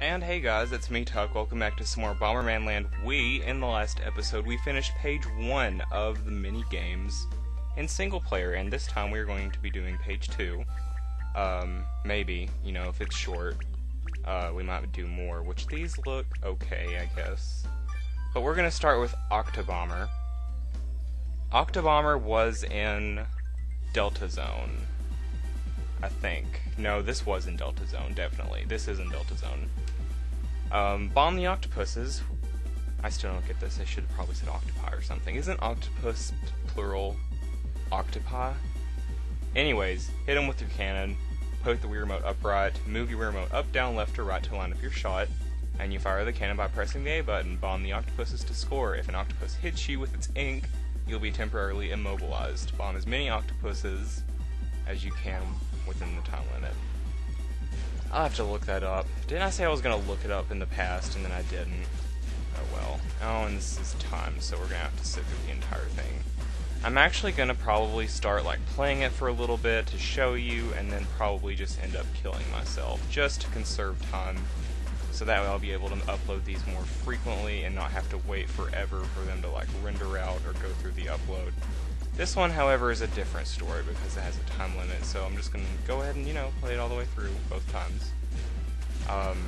And hey guys, it's me Tuck. Welcome back to some more Bomberman Land. We, in the last episode, we finished page one of the mini games in single player, and this time we're going to be doing page two. Um, maybe, you know, if it's short, uh, we might do more, which these look okay, I guess. But we're gonna start with Octobomber. Octobomber was in Delta Zone. I think. No, this was in Delta Zone, definitely. This is in Delta Zone. Um, bomb the octopuses. I still don't get this. I should have probably said octopi or something. Isn't octopus plural octopi? Anyways, hit them with your cannon, put the Wii remote upright, move your Wii remote up, down, left, or right to line up your shot, and you fire the cannon by pressing the A button. Bomb the octopuses to score. If an octopus hits you with its ink, you'll be temporarily immobilized. Bomb as many octopuses as you can within the time limit. I'll have to look that up. Didn't I say I was going to look it up in the past and then I didn't? Oh well. Oh, and this is time, so we're going to have to sit through the entire thing. I'm actually going to probably start like playing it for a little bit to show you and then probably just end up killing myself just to conserve time so that way I'll be able to upload these more frequently and not have to wait forever for them to like render out or go through the upload. This one, however, is a different story because it has a time limit, so I'm just going to go ahead and, you know, play it all the way through both times. Um,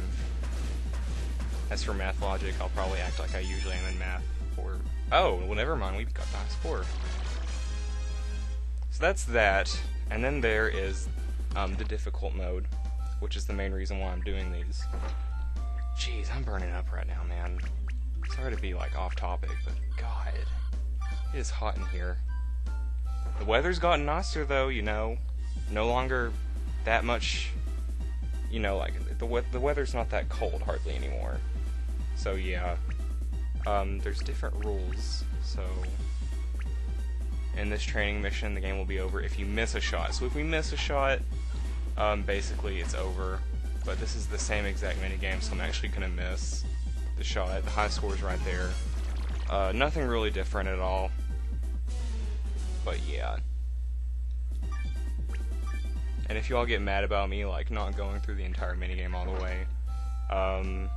as for math logic, I'll probably act like I usually am in math for... Oh, well, never mind, we've got the high score. So that's that, and then there is um, the difficult mode, which is the main reason why I'm doing these. Jeez, I'm burning up right now, man. Sorry to be, like, off topic, but God, it is hot in here. The weather's gotten nicer though, you know. No longer that much, you know, like the the weather's not that cold hardly anymore. So yeah, um, there's different rules. So in this training mission, the game will be over if you miss a shot. So if we miss a shot, um, basically it's over. But this is the same exact mini game, so I'm actually gonna miss the shot. The high score is right there. Uh, nothing really different at all. But yeah. And if you all get mad about me, like, not going through the entire minigame all the way, um,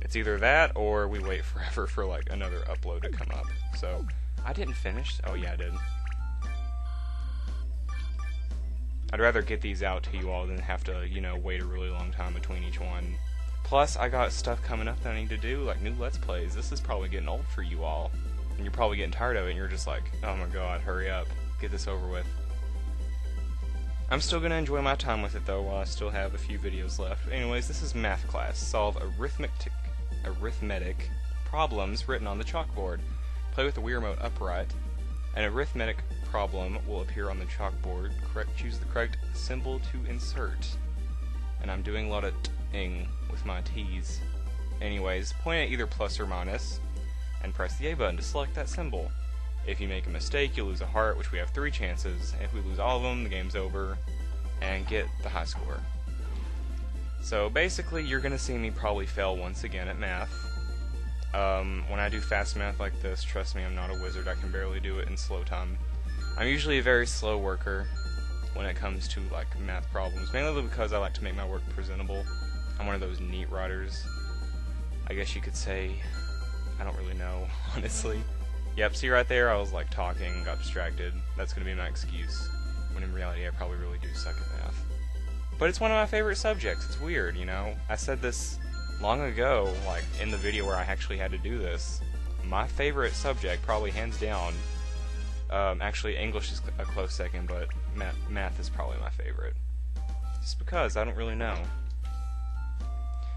it's either that or we wait forever for, like, another upload to come up. So, I didn't finish. Oh, yeah, I did. I'd rather get these out to you all than have to, you know, wait a really long time between each one. Plus, I got stuff coming up that I need to do, like new Let's Plays. This is probably getting old for you all and you're probably getting tired of it, and you're just like, oh my god, hurry up, get this over with. I'm still going to enjoy my time with it though, while I still have a few videos left. Anyways, this is math class. Solve arithmetic, arithmetic problems written on the chalkboard. Play with the Wii Remote upright. An arithmetic problem will appear on the chalkboard. Correct, choose the correct symbol to insert. And I'm doing a lot of t-ing with my t's. Anyways, point at either plus or minus and press the A button to select that symbol. If you make a mistake, you lose a heart, which we have three chances. If we lose all of them, the game's over, and get the high score. So basically, you're going to see me probably fail once again at math. Um, when I do fast math like this, trust me, I'm not a wizard. I can barely do it in slow time. I'm usually a very slow worker when it comes to like math problems, mainly because I like to make my work presentable. I'm one of those neat writers. I guess you could say I don't really know, honestly. Yep, see right there, I was like talking, got distracted. That's gonna be my excuse. When in reality, I probably really do suck at math. But it's one of my favorite subjects. It's weird, you know? I said this long ago, like in the video where I actually had to do this. My favorite subject, probably hands down, um, actually English is a close second, but math, math is probably my favorite. Just because, I don't really know.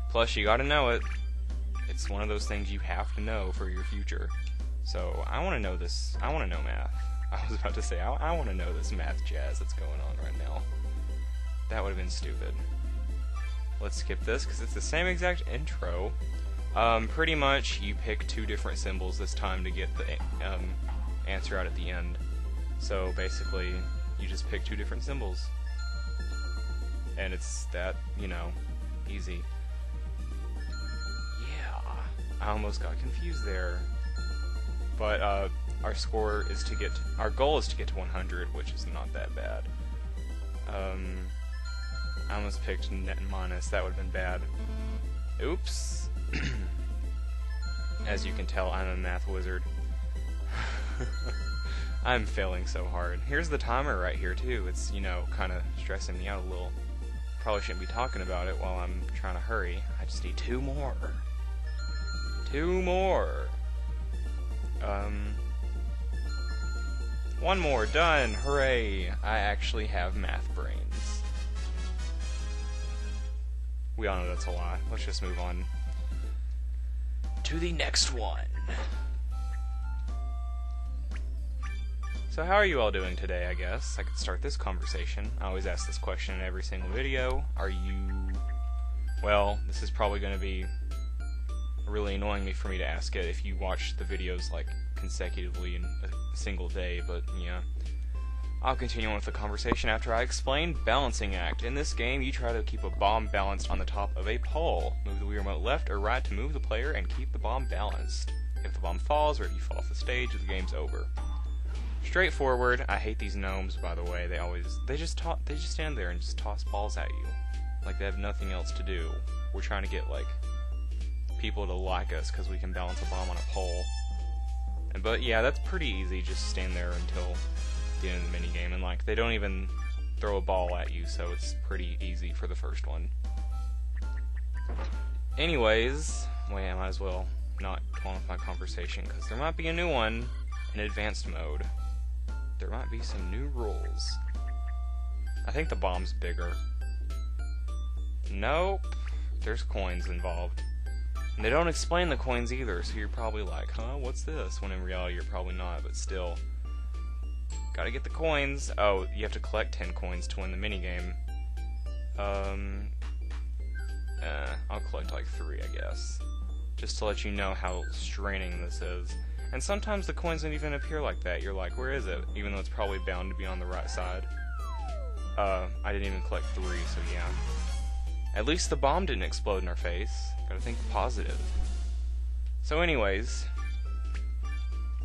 Plus, you gotta know it it's one of those things you have to know for your future. So I want to know this. I want to know math. I was about to say I, I want to know this math jazz that's going on right now. That would have been stupid. Let's skip this because it's the same exact intro. Um, pretty much, you pick two different symbols this time to get the um, answer out at the end. So basically, you just pick two different symbols. And it's that, you know, easy. I almost got confused there. But uh, our score is to get, our goal is to get to 100, which is not that bad. Um, I almost picked net minus. That would have been bad. Oops. As you can tell, I'm a math wizard. I'm failing so hard. Here's the timer right here, too. It's, you know, kind of stressing me out a little. Probably shouldn't be talking about it while I'm trying to hurry. I just need two more. Two more. Um, one more, done, hooray! I actually have math brains. We all know that's a lie. Let's just move on to the next one. So how are you all doing today, I guess? I could start this conversation. I always ask this question in every single video. Are you... Well, this is probably going to be really annoying me for me to ask it if you watch the videos, like, consecutively in a single day, but, yeah. I'll continue on with the conversation after I explain Balancing Act. In this game, you try to keep a bomb balanced on the top of a pole. Move the Wii Remote left or right to move the player and keep the bomb balanced. If the bomb falls or if you fall off the stage, the game's over. Straightforward. I hate these gnomes, by the way. They always they just ta- they just stand there and just toss balls at you, like they have nothing else to do. We're trying to get like people to like us because we can balance a bomb on a pole. And but yeah, that's pretty easy. Just stand there until the end of the mini game, and like they don't even throw a ball at you, so it's pretty easy for the first one. Anyways, wait, I might as well not go on with my conversation because there might be a new one in advanced mode there might be some new rules. I think the bomb's bigger. Nope. There's coins involved. And they don't explain the coins either, so you're probably like, huh, what's this? When in reality, you're probably not, but still. Gotta get the coins. Oh, you have to collect 10 coins to win the minigame. Um, uh, I'll collect like 3, I guess. Just to let you know how straining this is. And sometimes the coins don't even appear like that. You're like, where is it? Even though it's probably bound to be on the right side. Uh, I didn't even collect three, so yeah. At least the bomb didn't explode in our face. Gotta think positive. So anyways,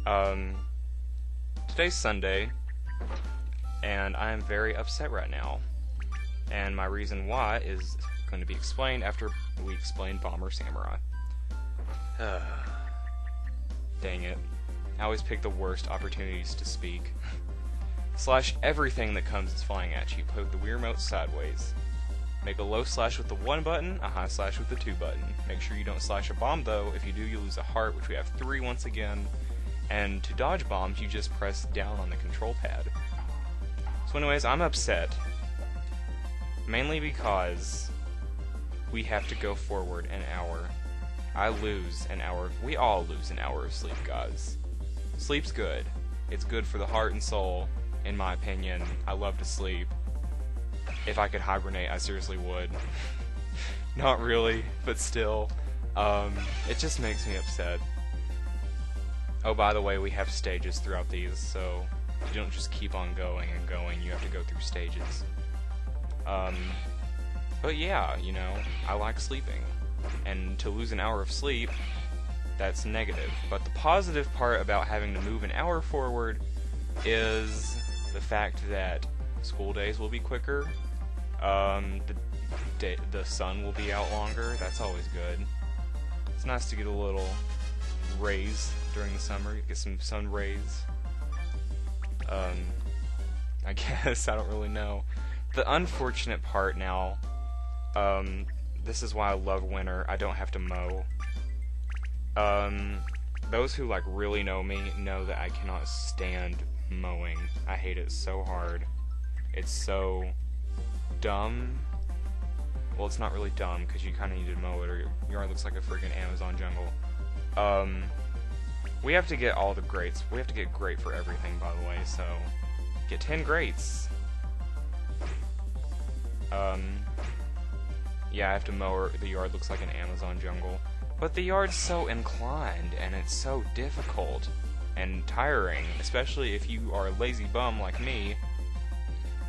um, today's Sunday, and I am very upset right now. And my reason why is going to be explained after we explain Bomber Samurai. Dang it. I always pick the worst opportunities to speak. slash everything that comes is flying at you. Put the Wii Remote sideways. Make a low slash with the 1 button, a high slash with the 2 button. Make sure you don't slash a bomb though. If you do, you lose a heart, which we have 3 once again. And to dodge bombs, you just press down on the control pad. So anyways, I'm upset. Mainly because we have to go forward an hour I lose an hour. We all lose an hour of sleep, guys. Sleep's good. It's good for the heart and soul, in my opinion. I love to sleep. If I could hibernate, I seriously would. Not really, but still. Um, it just makes me upset. Oh, by the way, we have stages throughout these, so you don't just keep on going and going. You have to go through stages. Um, but yeah, you know, I like sleeping and to lose an hour of sleep, that's negative. But the positive part about having to move an hour forward is the fact that school days will be quicker. Um, the day, the sun will be out longer. That's always good. It's nice to get a little rays during the summer. Get some sun rays. Um, I guess I don't really know. The unfortunate part now, um, this is why I love winter. I don't have to mow. Um, those who like really know me know that I cannot stand mowing. I hate it so hard. It's so dumb. Well, it's not really dumb because you kind of need to mow it, or your yard looks like a freaking Amazon jungle. Um, we have to get all the greats. We have to get great for everything, by the way. So, get 10 greats. Um, yeah, I have to mow the yard looks like an Amazon jungle. But the yard's so inclined, and it's so difficult and tiring, especially if you are a lazy bum like me,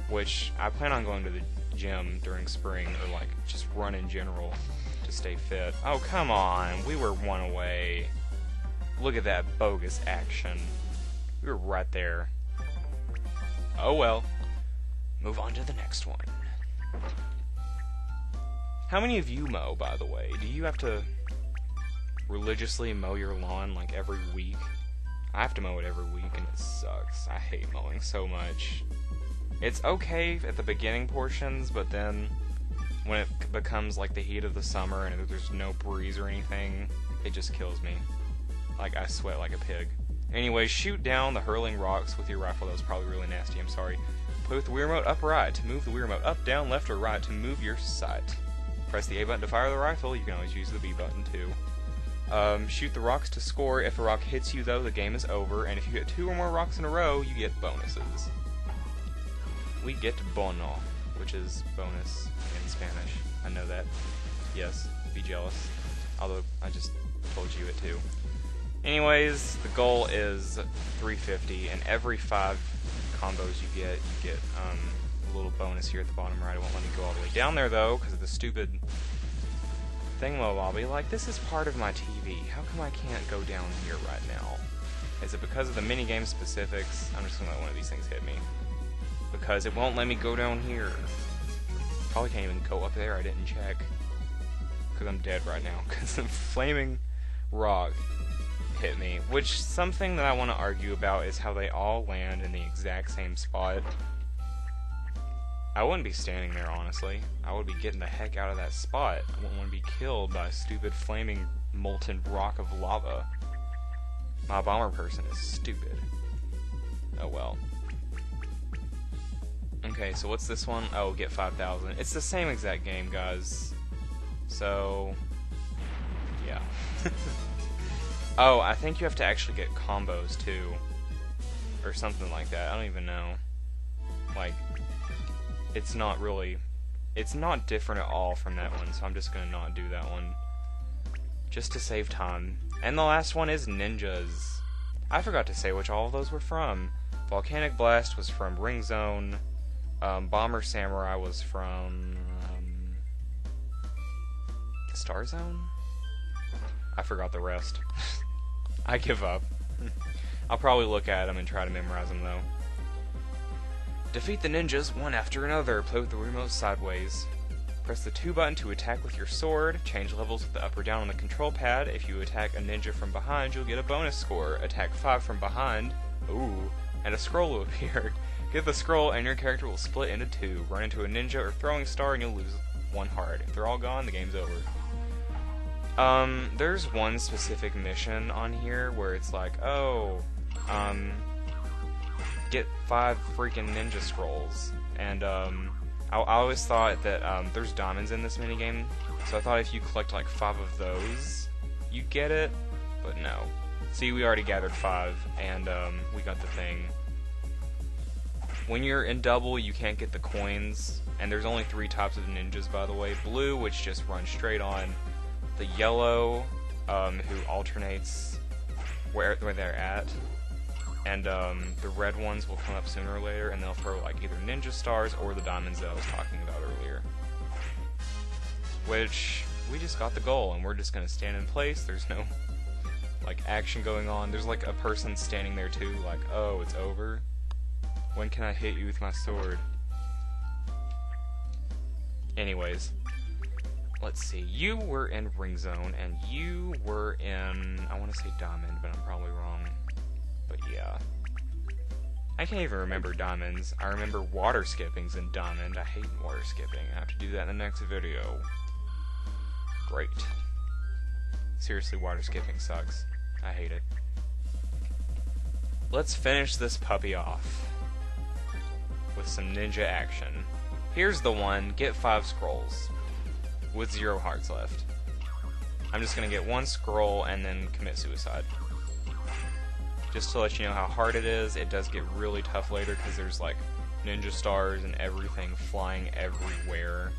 which I plan on going to the gym during spring, or like just run in general to stay fit. Oh, come on, we were one away. Look at that bogus action. We were right there. Oh well. Move on to the next one. How many of you mow, by the way? Do you have to religiously mow your lawn like every week? I have to mow it every week and it sucks. I hate mowing so much. It's okay at the beginning portions, but then when it becomes like the heat of the summer and there's no breeze or anything, it just kills me. Like I sweat like a pig. Anyway, shoot down the hurling rocks with your rifle. That was probably really nasty. I'm sorry. Play with the Wii Remote up right to move the Wii Remote up, down, left, or right to move your sight. Press the A button to fire the rifle. You can always use the B button too. Um, shoot the rocks to score. If a rock hits you, though, the game is over. And if you hit two or more rocks in a row, you get bonuses. We get bono, which is bonus in Spanish. I know that. Yes, be jealous. Although I just told you it too. Anyways, the goal is 350, and every five combos you get, you get um, a little bonus here at the bottom right. It won't let me go all the way down there though, because of the stupid thingamabobby. Like, this is part of my TV. How come I can't go down here right now? Is it because of the minigame specifics? I'm just gonna let one of these things hit me. Because it won't let me go down here. Probably can't even go up there, I didn't check. Because I'm dead right now. Because the flaming rock hit me. Which, something that I want to argue about is how they all land in the exact same spot. I wouldn't be standing there, honestly. I would be getting the heck out of that spot. I wouldn't want to be killed by a stupid flaming molten rock of lava. My bomber person is stupid. Oh well. Okay, so what's this one? Oh, get 5,000. It's the same exact game, guys. So, yeah. Oh, I think you have to actually get combos too. Or something like that. I don't even know. Like, it's not really... It's not different at all from that one, so I'm just gonna not do that one. Just to save time. And the last one is Ninjas. I forgot to say which all of those were from. Volcanic Blast was from Ring Zone. Um, Bomber Samurai was from... Um, Star Zone? I forgot the rest. I give up. I'll probably look at them and try to memorize them though. Defeat the ninjas one after another. Play with the remote sideways. Press the 2 button to attack with your sword. Change levels with the up or down on the control pad. If you attack a ninja from behind, you'll get a bonus score. Attack 5 from behind. Ooh. And a scroll will appear. Get the scroll and your character will split into two. Run into a ninja or throwing star and you'll lose one heart. If they're all gone, the game's over. Um, there's one specific mission on here where it's like, oh, um, get five freaking ninja scrolls. And, um, I, I always thought that, um, there's diamonds in this minigame, so I thought if you collect like five of those, you get it, but no. See, we already gathered five, and, um, we got the thing. When you're in double, you can't get the coins, and there's only three types of ninjas, by the way. Blue, which just runs straight on the yellow, um, who alternates where where they're at, and um, the red ones will come up sooner or later, and they'll throw like either ninja stars or the diamonds that I was talking about earlier. Which we just got the goal, and we're just gonna stand in place. There's no like action going on. There's like a person standing there too, like, oh, it's over. When can I hit you with my sword? Anyways, let's see, you were in Ring Zone, and you were in, I want to say Diamond, but I'm probably wrong. But yeah. I can't even remember Diamonds. I remember water skippings in Diamond. I hate water skipping. I have to do that in the next video. Great. Seriously, water skipping sucks. I hate it. Let's finish this puppy off with some ninja action. Here's the one, get five scrolls with zero hearts left. I'm just gonna get one scroll and then commit suicide. Just to let you know how hard it is, it does get really tough later because there's like ninja stars and everything flying everywhere.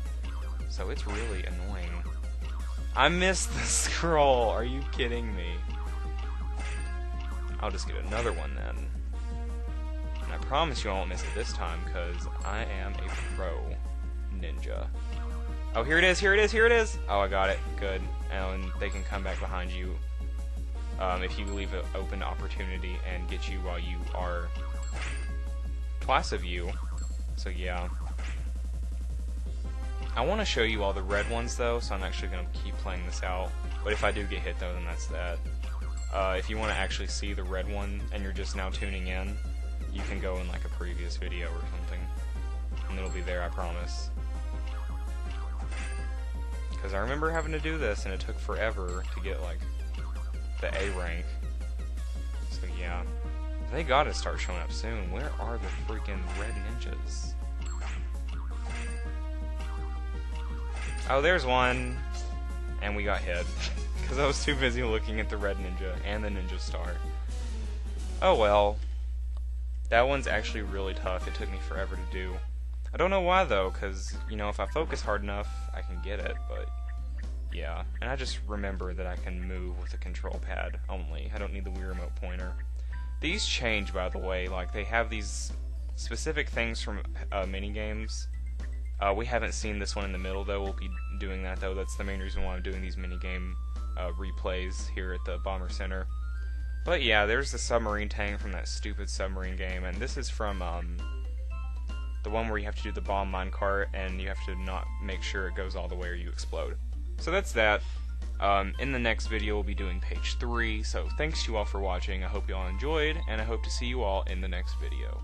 So it's really annoying. I missed the scroll! Are you kidding me? I'll just get another one then. I promise you I won't miss it this time because I am a pro ninja. Oh, here it is, here it is, here it is! Oh, I got it. Good. And they can come back behind you um, if you leave an open opportunity and get you while you are twice of you. So, yeah. I want to show you all the red ones though, so I'm actually going to keep playing this out. But if I do get hit though, then that's that. Uh, if you want to actually see the red one and you're just now tuning in, you can go in like a previous video or something. And it'll be there, I promise. Because I remember having to do this and it took forever to get like the A rank. So yeah. They gotta start showing up soon. Where are the freaking red ninjas? Oh, there's one. And we got hit. Because I was too busy looking at the red ninja and the ninja star. Oh well. That one's actually really tough. It took me forever to do. I don't know why though, because, you know, if I focus hard enough, I can get it, but yeah. And I just remember that I can move with the control pad only. I don't need the Wii Remote pointer. These change, by the way. Like, they have these specific things from uh, mini games. Uh, we haven't seen this one in the middle, though. We'll be doing that, though. That's the main reason why I'm doing these mini game uh, replays here at the Bomber Center. But yeah, there's the submarine tank from that stupid submarine game, and this is from um, the one where you have to do the bomb minecart, and you have to not make sure it goes all the way or you explode. So that's that. Um, in the next video, we'll be doing page 3, so thanks you all for watching. I hope you all enjoyed, and I hope to see you all in the next video.